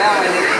Now I.